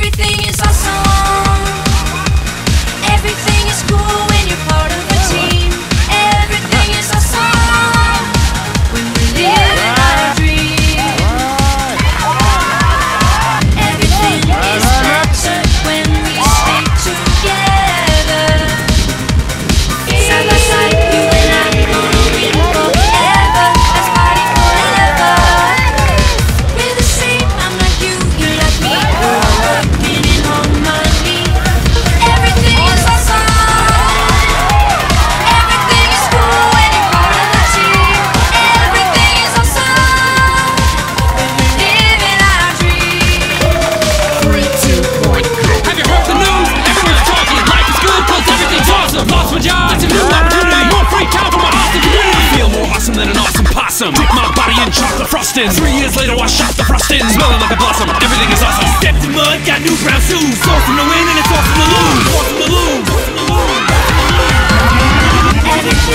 Everything is awesome. Dip my body in chocolate frosting. Three years later, I shot the frosting. Smelling like a blossom. Everything is awesome. Stepped in mud, got new brown shoes. Awesome to win and it's awesome to lose. Awesome to lose. Awesome to lose. Everything is